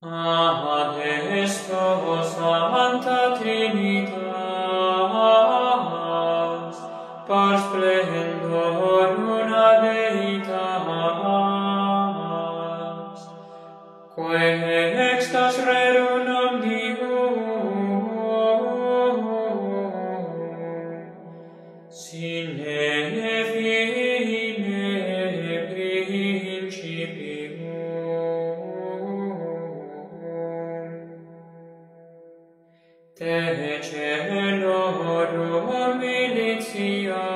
Ad esto samanta Trinitas, par splendor una Deitas, quae extas rerum omnium, sine te celorum militia.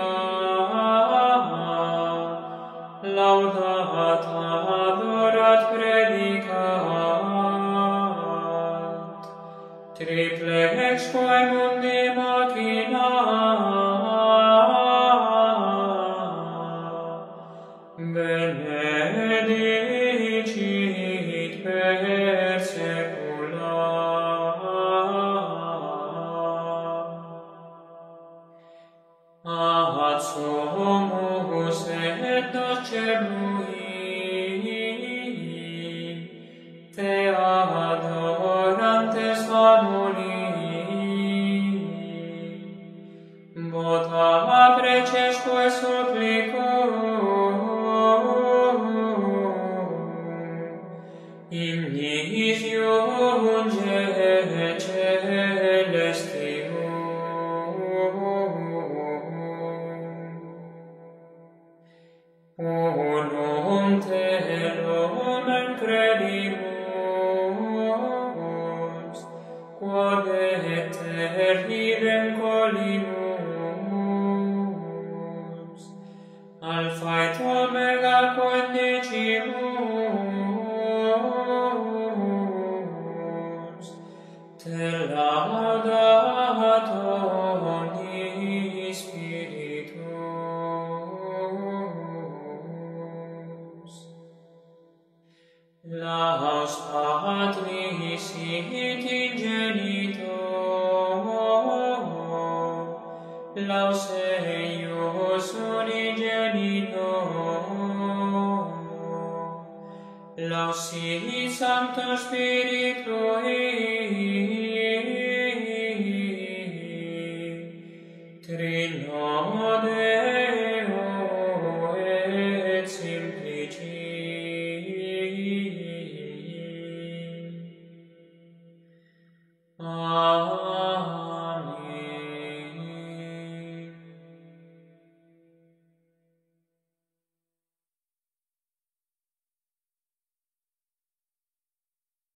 Laudat adorat predicat. Triple exquae mundi machina benedicat. ad sumus et doce te adorantes famuli vota precesque supplicum in nihis iungem Unum te lumen credimus, quod et eridem colimus, alfa et omega quod decimus, te lauda Deus Patris et ingenito Laus eius unigenito Laus si Sancto Spiritu